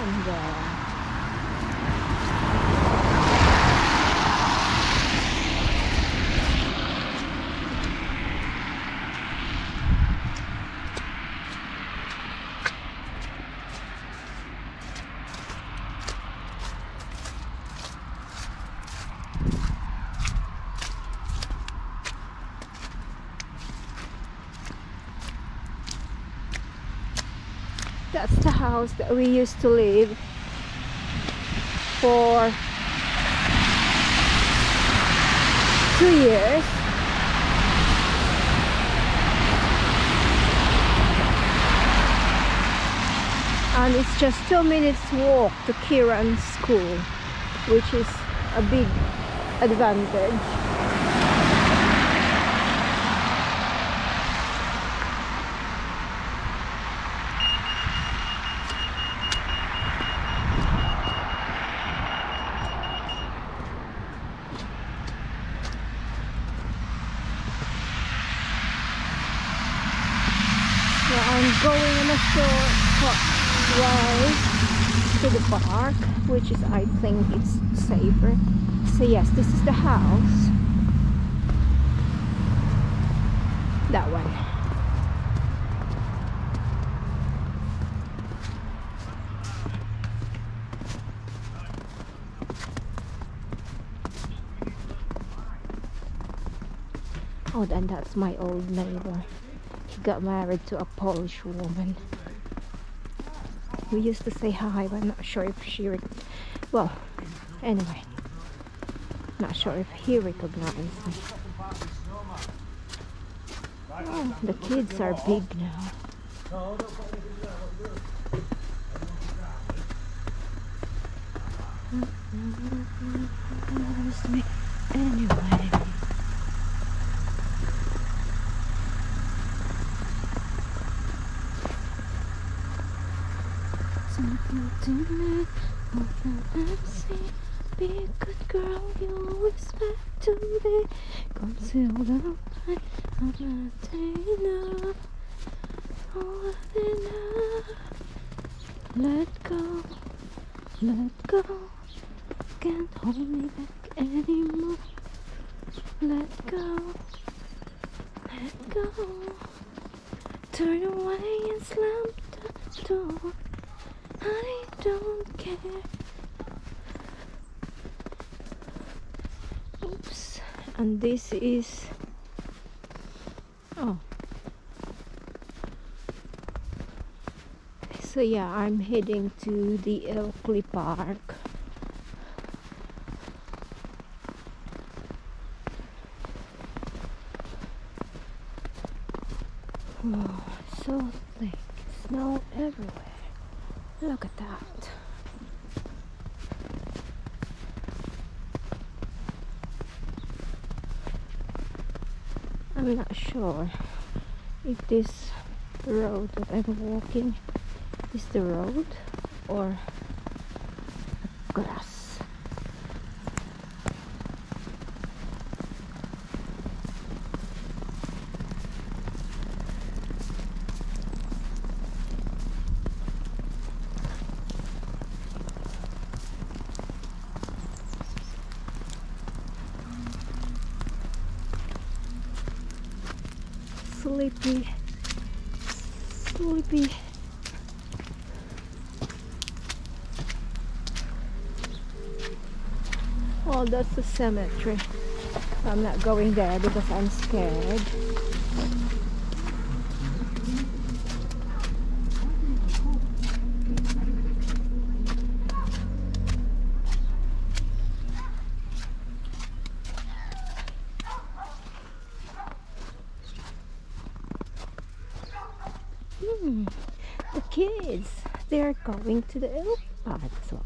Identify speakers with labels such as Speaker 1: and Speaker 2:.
Speaker 1: the snowman there. That's the house that we used to live for two years. And it's just two minutes walk to Kiran school, which is a big advantage. So I'm going on a short way to the park, which is, I think, it's safer. So yes, this is the house. That one. Oh, then that's my old neighbor. Got married to a Polish woman. We used to say hi, but I'm not sure if she. Well, anyway, not sure if he recognized me. Oh, the kids are big now. Mm-hmm. Anyway. Something to me, nothing I've. Be a good girl, you always back to me. Conceal the light, I'm not enough. Oh, enough. Let go, let go. Can't hold me back anymore. Let go, let go. Turn away and slam the door. I don't care. Oops. And this is. Oh. So yeah, I'm heading to the Ilkley Park. Oh, so thick. Snow everywhere. Look at that. I'm not sure if this road that I'm walking is the road or grass. Sleepy, sleepy. Oh, that's the cemetery. I'm not going there because I'm scared. Hmm, the kids, they're going to the. So